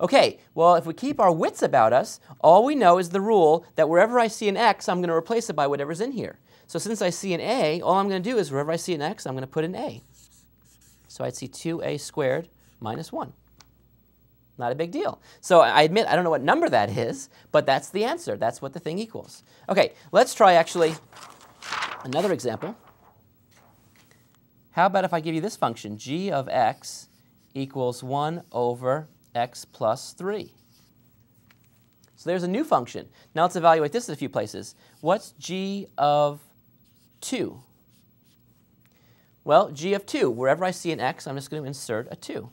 Okay, well, if we keep our wits about us, all we know is the rule that wherever I see an x, I'm going to replace it by whatever's in here. So since I see an a, all I'm going to do is wherever I see an x, I'm going to put an a. So I'd see 2a squared minus 1. Not a big deal. So I admit I don't know what number that is, but that's the answer. That's what the thing equals. Okay, let's try actually another example. How about if I give you this function, g of x equals 1 over x plus 3. So there's a new function. Now let's evaluate this in a few places. What's g of 2? Well, g of 2, wherever I see an x, I'm just going to insert a 2.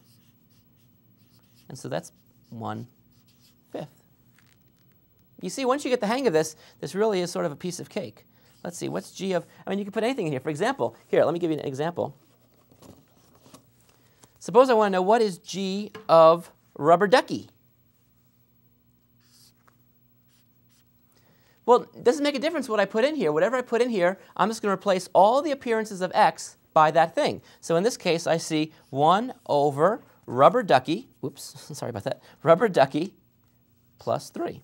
And so that's 1 fifth. You see, once you get the hang of this, this really is sort of a piece of cake. Let's see, what's g of, I mean, you can put anything in here. For example, here, let me give you an example. Suppose I want to know what is g of rubber ducky? Well, it doesn't make a difference what I put in here. Whatever I put in here, I'm just going to replace all the appearances of x by that thing. So in this case, I see 1 over rubber ducky, oops, sorry about that, rubber ducky plus 3.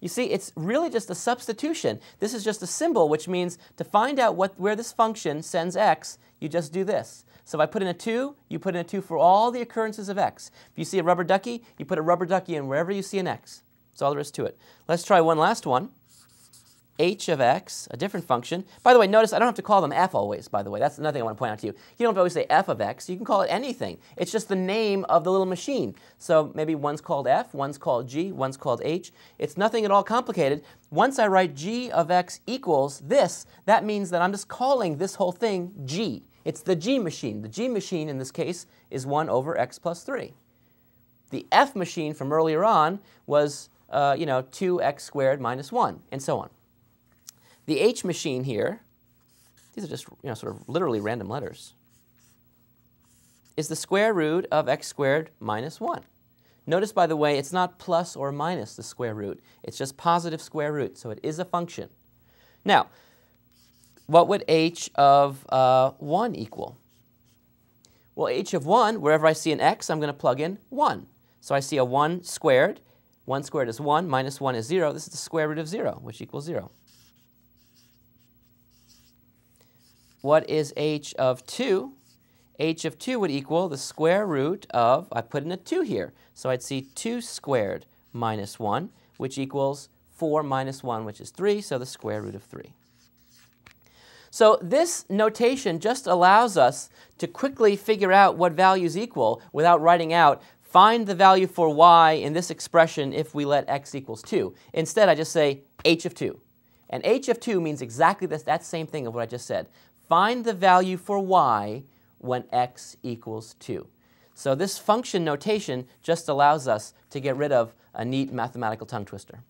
You see, it's really just a substitution. This is just a symbol, which means to find out what, where this function sends x, you just do this. So if I put in a 2, you put in a 2 for all the occurrences of x. If you see a rubber ducky, you put a rubber ducky in wherever you see an x. That's all there is to it. Let's try one last one h of x, a different function. By the way, notice I don't have to call them f always, by the way. That's another thing I want to point out to you. You don't always say f of x. You can call it anything. It's just the name of the little machine. So maybe one's called f, one's called g, one's called h. It's nothing at all complicated. Once I write g of x equals this, that means that I'm just calling this whole thing g. It's the g machine. The g machine in this case is 1 over x plus 3. The f machine from earlier on was, uh, you know, 2x squared minus 1, and so on. The H machine here, these are just you know, sort of literally random letters, is the square root of x squared minus 1. Notice, by the way, it's not plus or minus the square root. It's just positive square root, so it is a function. Now, what would h of uh, 1 equal? Well, h of 1, wherever I see an x, I'm going to plug in 1. So I see a 1 squared. 1 squared is 1, minus 1 is 0. This is the square root of 0, which equals 0. What is h of 2? h of 2 would equal the square root of, I put in a 2 here, so I'd see 2 squared minus 1, which equals 4 minus 1, which is 3, so the square root of 3. So this notation just allows us to quickly figure out what values equal without writing out find the value for y in this expression if we let x equals 2. Instead, I just say h of 2. And h of 2 means exactly this, that same thing of what I just said. Find the value for y when x equals 2. So this function notation just allows us to get rid of a neat mathematical tongue twister.